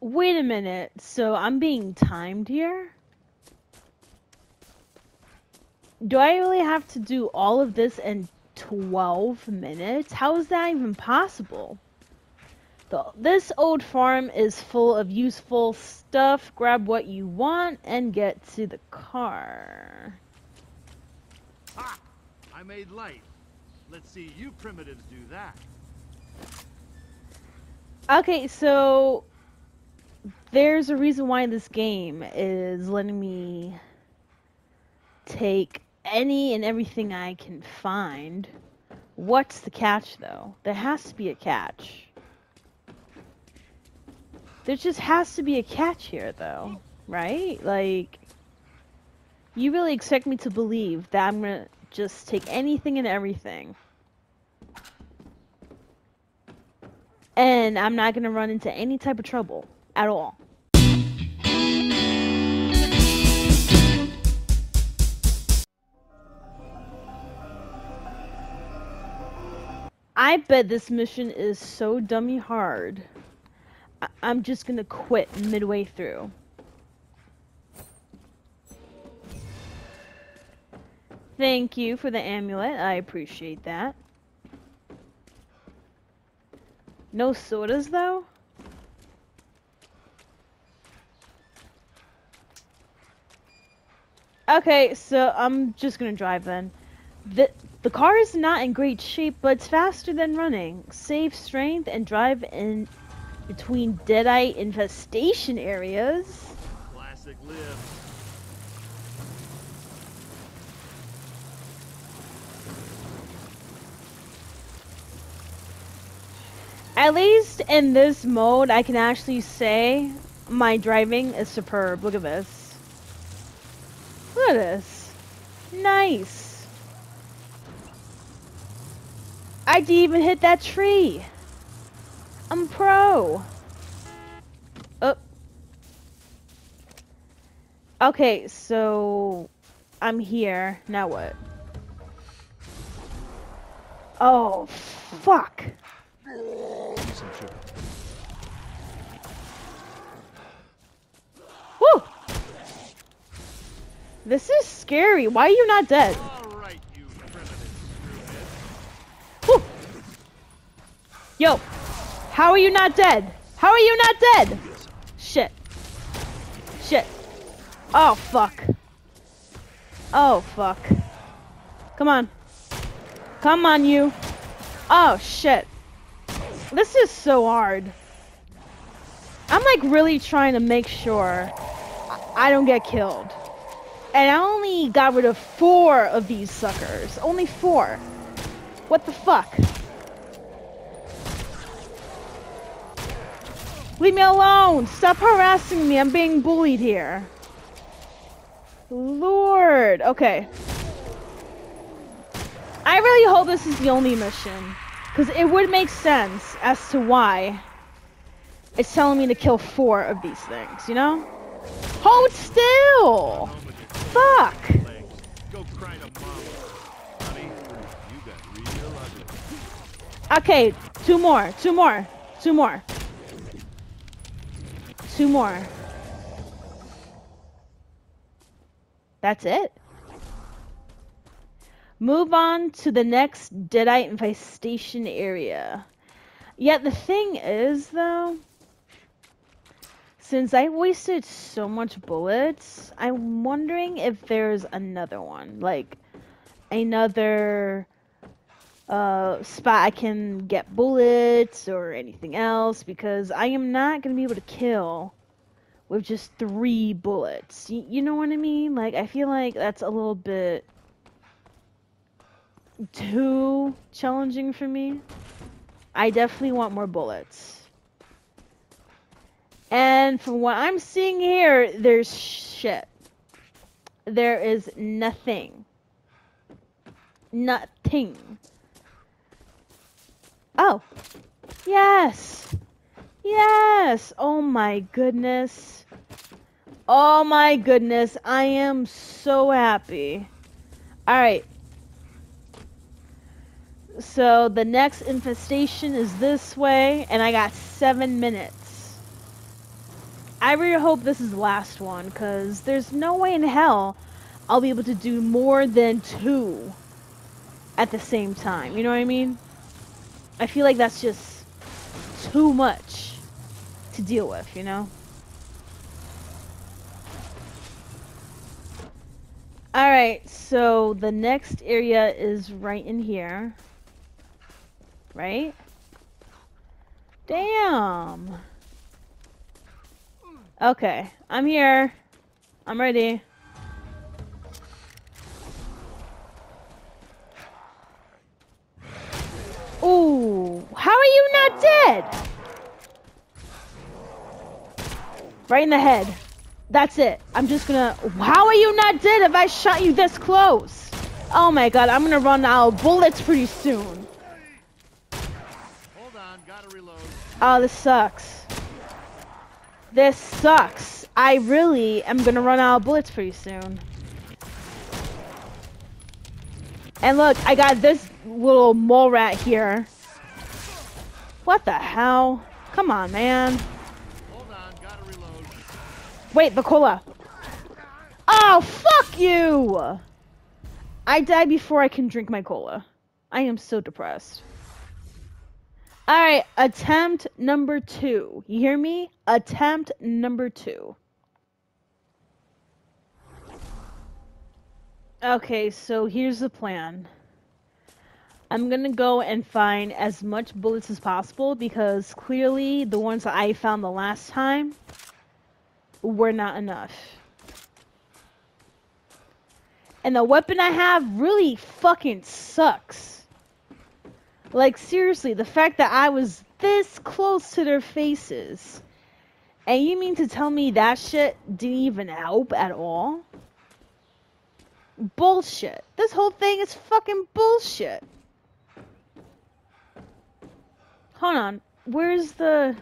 Wait a minute. So I'm being timed here? Do I really have to do all of this in 12 minutes? How is that even possible? The, this old farm is full of useful stuff. Grab what you want and get to the car. Ha! I made light. Let's see you primitives do that. Okay, so there's a reason why this game is letting me take any and everything I can find. What's the catch, though? There has to be a catch. There just has to be a catch here, though, right? Like, you really expect me to believe that I'm gonna just take anything and everything. And I'm not gonna run into any type of trouble at all. I bet this mission is so dummy hard. I- I'm just gonna quit midway through. Thank you for the amulet. I appreciate that. No sodas though? Okay, so I'm just gonna drive then. The the car is not in great shape, but it's faster than running. Save strength and drive in between deadite infestation areas. Classic live. At least in this mode, I can actually say my driving is superb. Look at this. At this. Nice. I didn't even hit that tree. I'm pro. Oh. Okay, so I'm here. Now what? Oh, fuck. Some sugar. Woo! This is scary. Why are you not dead? Right, you primitive Yo, how are you not dead? How are you not dead? Shit. Shit. Oh, fuck. Oh, fuck. Come on. Come on, you. Oh, shit. This is so hard. I'm like really trying to make sure I don't get killed. And I only got rid of four of these suckers. Only four. What the fuck? Leave me alone! Stop harassing me! I'm being bullied here. Lord! Okay. I really hope this is the only mission. Because it would make sense as to why it's telling me to kill four of these things, you know? Hold still! Fuck! Okay, two more, two more, two more. Two more. That's it. Move on to the next Deadite infestation area. Yet the thing is, though, since I wasted so much bullets, I'm wondering if there's another one. Like, another uh, spot I can get bullets or anything else because I am not gonna be able to kill with just three bullets. Y- you know what I mean? Like I feel like that's a little bit too challenging for me. I definitely want more bullets. And from what I'm seeing here, there's shit. There is nothing. Nothing. Oh. Yes. Yes. Oh my goodness. Oh my goodness. I am so happy. Alright. So the next infestation is this way, and I got seven minutes. I really hope this is the last one, because there's no way in hell I'll be able to do more than two at the same time. You know what I mean? I feel like that's just too much to deal with, you know? Alright, so the next area is right in here. Right? Damn. Okay, I'm here. I'm ready. Ooh, how are you not dead? Right in the head. That's it. I'm just gonna... How are you not dead if I shot you this close? Oh my god, I'm gonna run out of bullets pretty soon. Hold on, gotta reload. Oh, this sucks. This sucks. I really am gonna run out of bullets pretty soon. And look, I got this little mole rat here. What the hell? Come on, man. On. Wait, the cola. Oh, fuck you! I die before I can drink my cola. I am so depressed. Alright, attempt number two. You hear me? Attempt number two. Okay, so here's the plan. I'm gonna go and find as much bullets as possible because clearly the ones that I found the last time were not enough. And the weapon I have really fucking sucks. Like, seriously, the fact that I was this close to their faces. And you mean to tell me that shit didn't even help at all? Bullshit. This whole thing is fucking bullshit. Hold on. Where's the...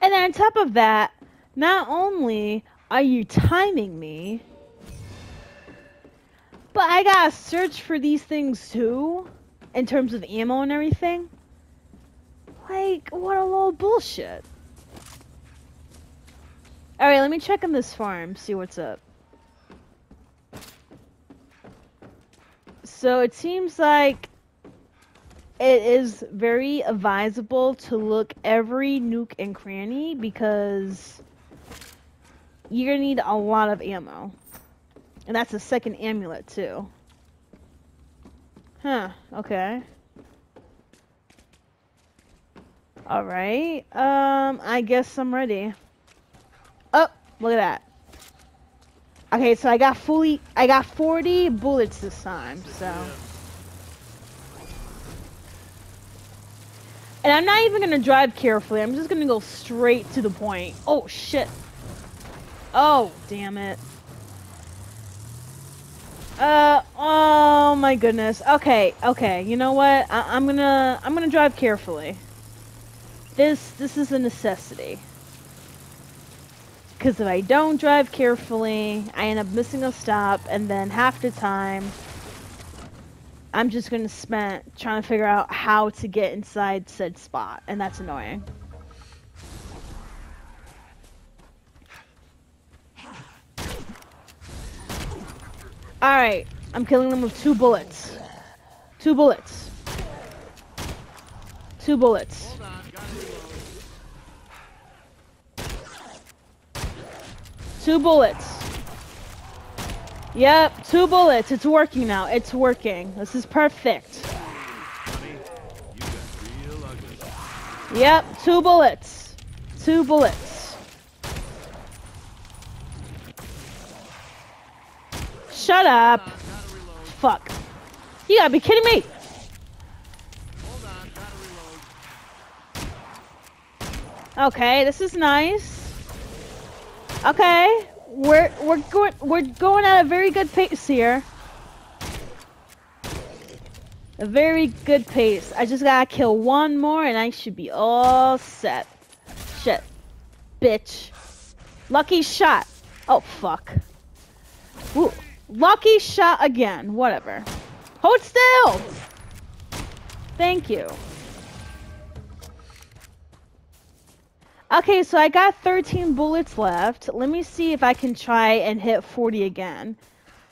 And then on top of that, not only are you timing me, but I gotta search for these things too, in terms of ammo and everything. Like, what a little bullshit. Alright, let me check on this farm, see what's up. So it seems like it is very advisable to look every nook and cranny because you're gonna need a lot of ammo. And that's a second amulet too. Huh, okay. Alright, um, I guess I'm ready. Oh, look at that. Okay, so I got fully, I got 40 bullets this time, so. And I'm not even gonna drive carefully, I'm just gonna go straight to the point. Oh, shit. Oh, damn it. Uh, oh my goodness. Okay, okay, you know what? I I'm gonna, I'm gonna drive carefully. This, this is a necessity. Because if I don't drive carefully, I end up missing a stop, and then half the time, I'm just to spend trying to figure out how to get inside said spot, and that's annoying. Alright, I'm killing them with two bullets. Two bullets. Two bullets. Two bullets. Yep, two bullets. It's working now. It's working. This is perfect. Yep, two bullets. Two bullets. Shut up. Fuck. You gotta be kidding me. On. Okay, this is nice. Okay, we're we're going we're going at a very good pace here. A very good pace. I just gotta kill one more and I should be all set. Shit. Bitch. Lucky shot. Oh fuck. Ooh. Lucky shot again. Whatever. Hold still! Thank you. Okay, so I got 13 bullets left. Let me see if I can try and hit 40 again.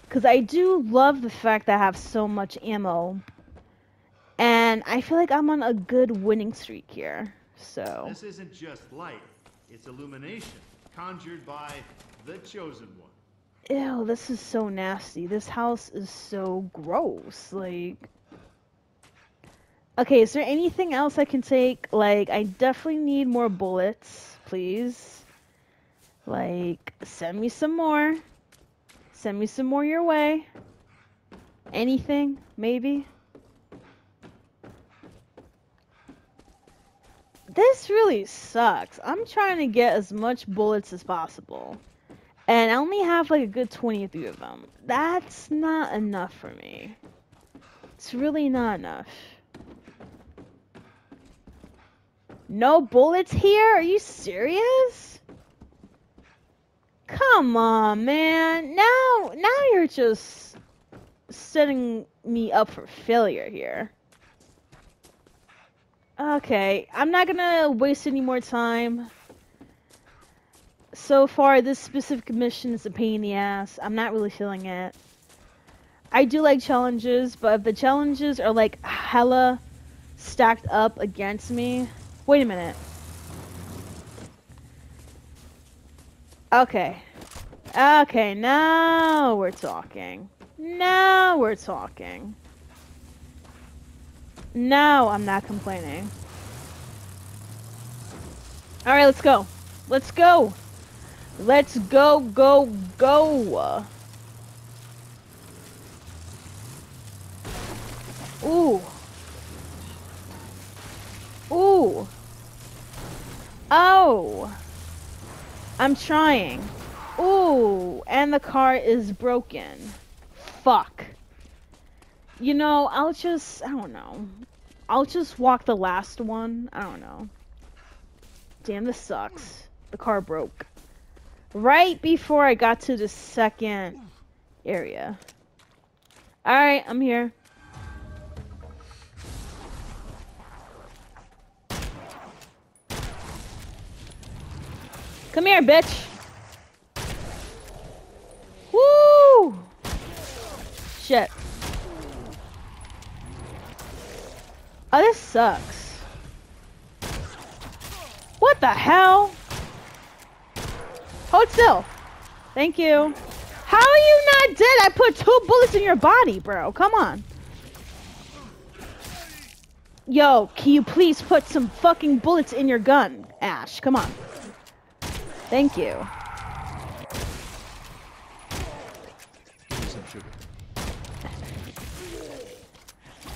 Because I do love the fact that I have so much ammo. And I feel like I'm on a good winning streak here. So. This isn't just light, it's illumination, conjured by the chosen one. Ew, this is so nasty. This house is so gross. Like. Okay, is there anything else I can take? Like, I definitely need more bullets, please. Like, send me some more. Send me some more your way. Anything, maybe? This really sucks. I'm trying to get as much bullets as possible. And I only have like a good 23 of them. That's not enough for me. It's really not enough. No bullets here? Are you serious? Come on, man. Now, now you're just setting me up for failure here. Okay, I'm not gonna waste any more time. So far, this specific mission is a pain in the ass. I'm not really feeling it. I do like challenges, but if the challenges are like hella stacked up against me, Wait a minute. Okay. Okay, now we're talking. Now we're talking. Now I'm not complaining. Alright, let's go. Let's go. Let's go, go, go. Ooh. Ooh. Oh. I'm trying. Ooh, and the car is broken. Fuck. You know, I'll just, I don't know. I'll just walk the last one. I don't know. Damn, this sucks. The car broke. Right before I got to the second area. Alright, I'm here. Come here, bitch. Woo! Shit. Oh, this sucks. What the hell? Hold still. Thank you. How are you not dead? I put two bullets in your body, bro. Come on. Yo, can you please put some fucking bullets in your gun, Ash? Come on. Thank you.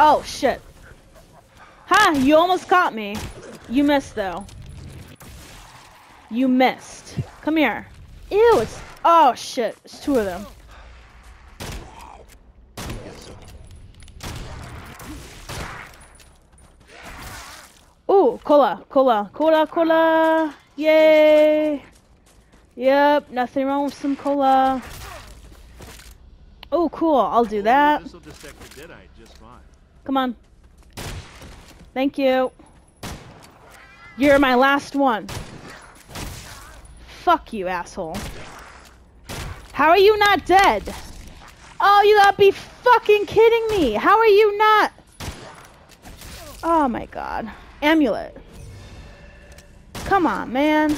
Oh, shit. Ha! You almost caught me. You missed, though. You missed. Come here. Ew, it's... Oh, shit. It's two of them. Ooh, cola, cola, cola, cola. Yay! Yep, nothing wrong with some cola. Oh, cool. I'll do that. Come on. Thank you. You're my last one. Fuck you, asshole. How are you not dead? Oh, you gotta be fucking kidding me. How are you not? Oh my god. Amulet. Come on, man.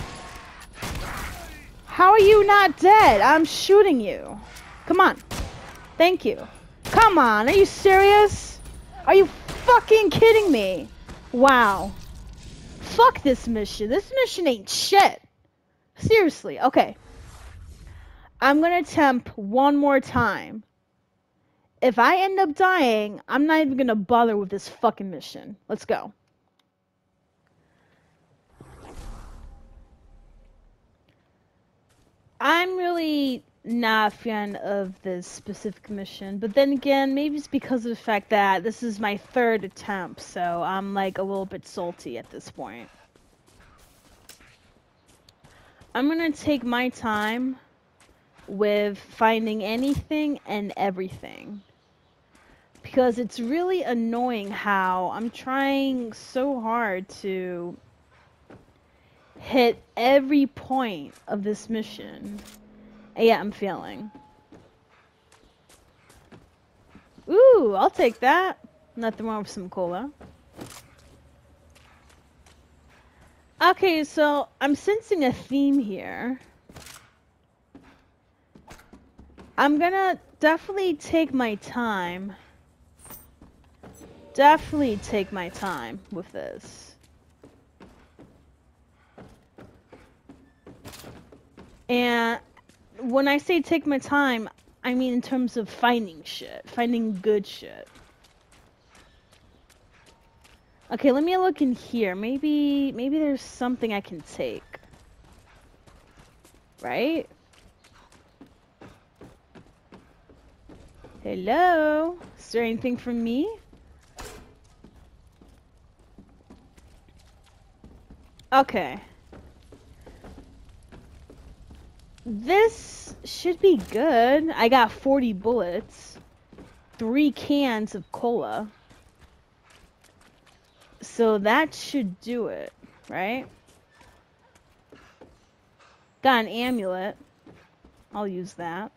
How are you not dead? I'm shooting you. Come on. Thank you. Come on, are you serious? Are you fucking kidding me? Wow. Fuck this mission. This mission ain't shit. Seriously, okay. I'm gonna attempt one more time. If I end up dying, I'm not even gonna bother with this fucking mission. Let's go. I'm really not a fan of this specific mission, but then again, maybe it's because of the fact that this is my third attempt, so I'm like a little bit salty at this point. I'm gonna take my time with finding anything and everything. Because it's really annoying how I'm trying so hard to hit every point of this mission. Yeah, I'm failing. Ooh, I'll take that. Nothing wrong with some cola. Okay, so I'm sensing a theme here. I'm gonna definitely take my time. Definitely take my time with this. And when I say take my time, I mean in terms of finding shit, finding good shit. Okay, let me look in here. Maybe, maybe there's something I can take. Right? Hello? Is there anything for me? Okay. This should be good. I got 40 bullets. Three cans of cola. So that should do it, right? Got an amulet. I'll use that.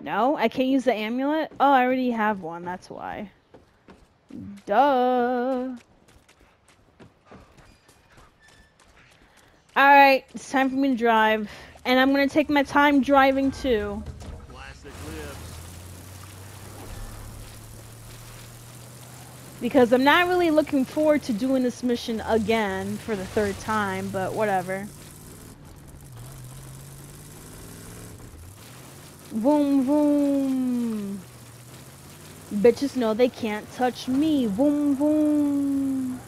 No, I can't use the amulet? Oh, I already have one, that's why. Duh. Alright, it's time for me to drive. And I'm gonna take my time driving too. Classic lives. Because I'm not really looking forward to doing this mission again for the third time, but whatever. Boom, boom. Bitches know they can't touch me. Boom, boom.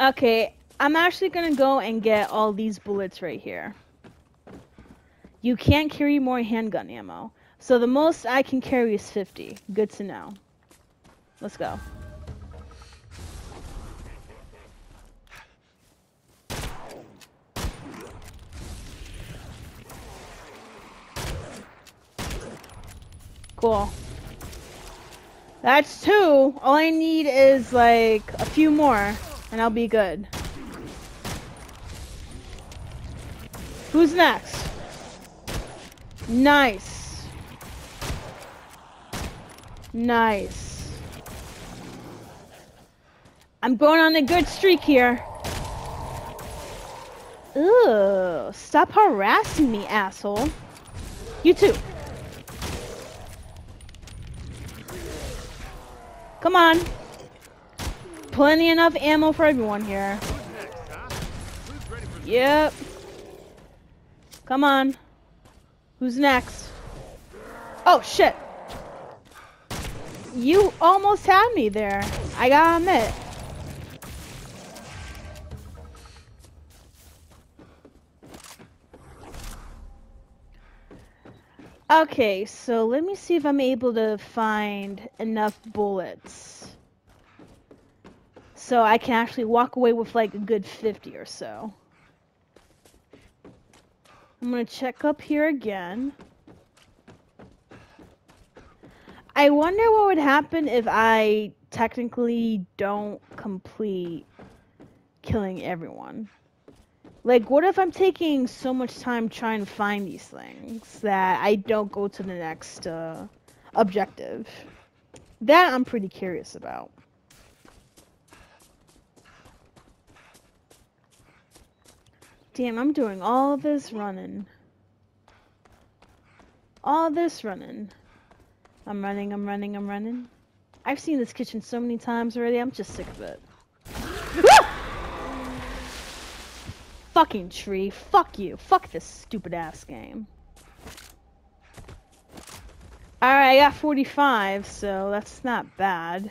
Okay, I'm actually gonna go and get all these bullets right here. You can't carry more handgun ammo. So the most I can carry is 50. Good to know. Let's go. Cool. That's two. All I need is like a few more and I'll be good. Who's next? Nice. Nice. I'm going on a good streak here. Ugh, stop harassing me, asshole. You too. Come on. Plenty enough ammo for everyone here. Yep. Come on. Who's next? Oh, shit. You almost had me there. I gotta admit. Okay, so let me see if I'm able to find enough bullets. So I can actually walk away with like a good 50 or so. I'm gonna check up here again. I wonder what would happen if I technically don't complete killing everyone. Like, what if I'm taking so much time trying to find these things that I don't go to the next uh, objective? That I'm pretty curious about. Damn, I'm doing all this running. All this running. I'm running, I'm running, I'm running. I've seen this kitchen so many times already, I'm just sick of it. Fucking tree. Fuck you. Fuck this stupid ass game. Alright, I got 45, so that's not bad.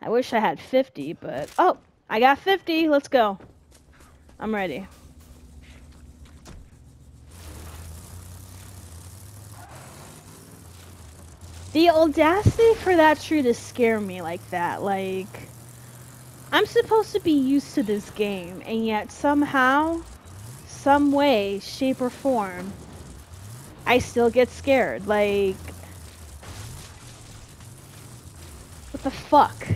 I wish I had 50, but... Oh! I got 50! Let's go. I'm ready. The audacity for that tree to scare me like that, like... I'm supposed to be used to this game, and yet somehow, some way, shape, or form, I still get scared. Like, what The fuck?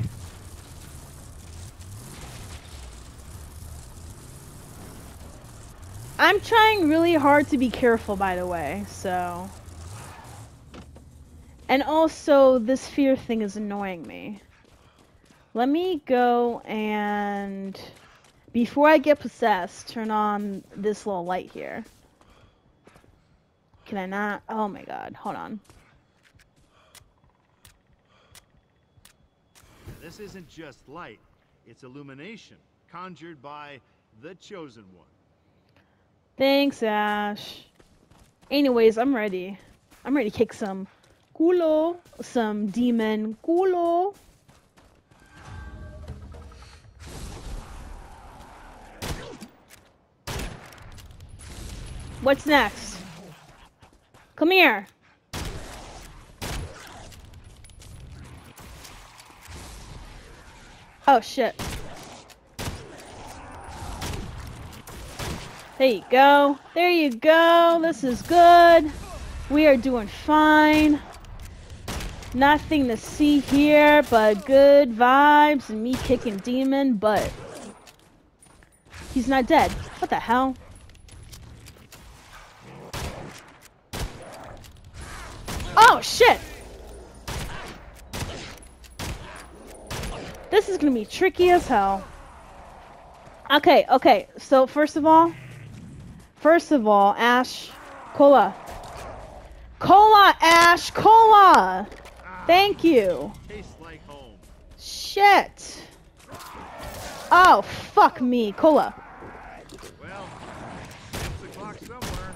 I'm trying really hard to be careful, by the way, so. And also, this fear thing is annoying me. Let me go and, before I get possessed, turn on this little light here. Can I not? Oh my god, hold on. This isn't just light, it's illumination, conjured by the Chosen One. Thanks, Ash. Anyways, I'm ready. I'm ready to kick some culo, some demon culo. What's next? Come here. Oh shit. There you go. There you go. This is good. We are doing fine. Nothing to see here but good vibes and me kicking demon, but he's not dead. What the hell? Oh shit! This is gonna be tricky as hell. Okay, okay, so first of all, first of all, Ash, Cola. Cola, Ash, Cola! Thank you. Like home. Shit. Oh, fuck me. Cola. Well, six o'clock somewhere.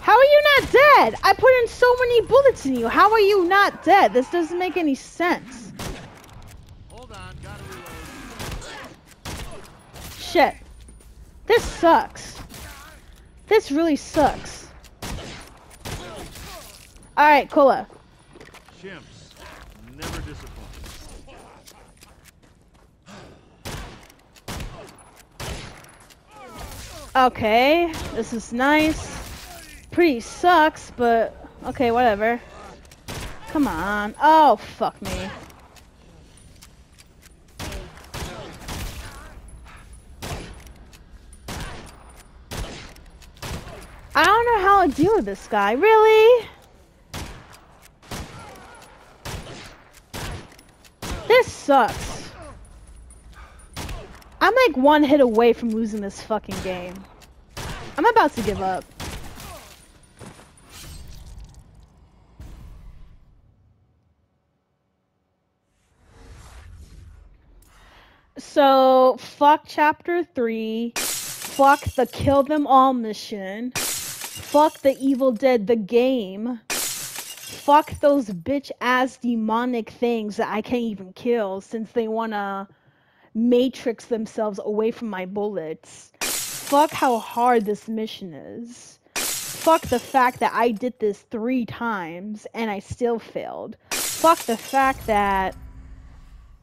How are you not dead? I put in so many bullets in you. How are you not dead? This doesn't make any sense. Hold on, gotta reload. Shit. This sucks. This really sucks. Alright, Cola. Chimps never disappoint. Okay, this is nice. Pretty sucks, but okay, whatever. Come on. Oh, fuck me. I don't know how to deal with this guy. Really? This sucks. I'm like one hit away from losing this fucking game. I'm about to give up. So, fuck chapter 3. Fuck the kill them all mission. Fuck the Evil Dead the game. Fuck those bitch ass demonic things that I can't even kill since they wanna matrix themselves away from my bullets. Fuck how hard this mission is. Fuck the fact that I did this three times and I still failed. Fuck the fact that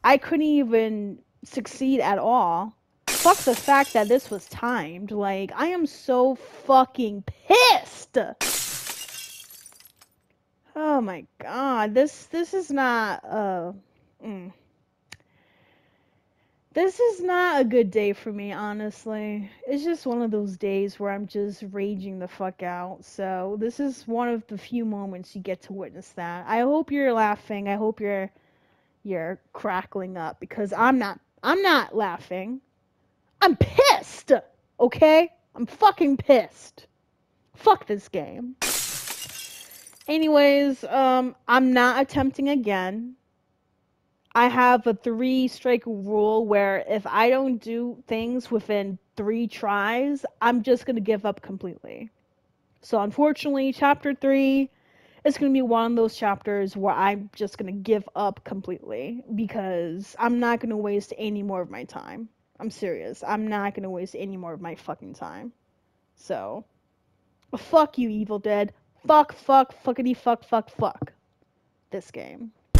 I couldn't even succeed at all. Fuck the fact that this was timed. Like, I am so fucking pissed. Oh my god, this this is not uh mm. This is not a good day for me, honestly. It's just one of those days where I'm just raging the fuck out. So, this is one of the few moments you get to witness that. I hope you're laughing. I hope you're you're crackling up because I'm not I'm not laughing. I'm pissed. Okay? I'm fucking pissed. Fuck this game. Anyways, um I'm not attempting again. I have a three strike rule where if I don't do things within three tries, I'm just going to give up completely. So, unfortunately, chapter three is going to be one of those chapters where I'm just going to give up completely because I'm not going to waste any more of my time. I'm serious. I'm not going to waste any more of my fucking time. So, fuck you, Evil Dead. Fuck, fuck, fuckity, fuck, fuck, fuck. This game.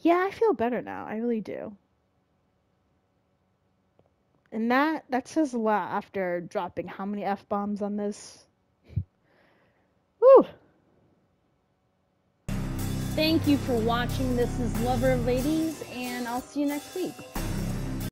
yeah, I feel better now. I really do. And that that says a lot after dropping how many f bombs on this. Woo! Thank you for watching. This is Lover of Ladies, and I'll see you next week.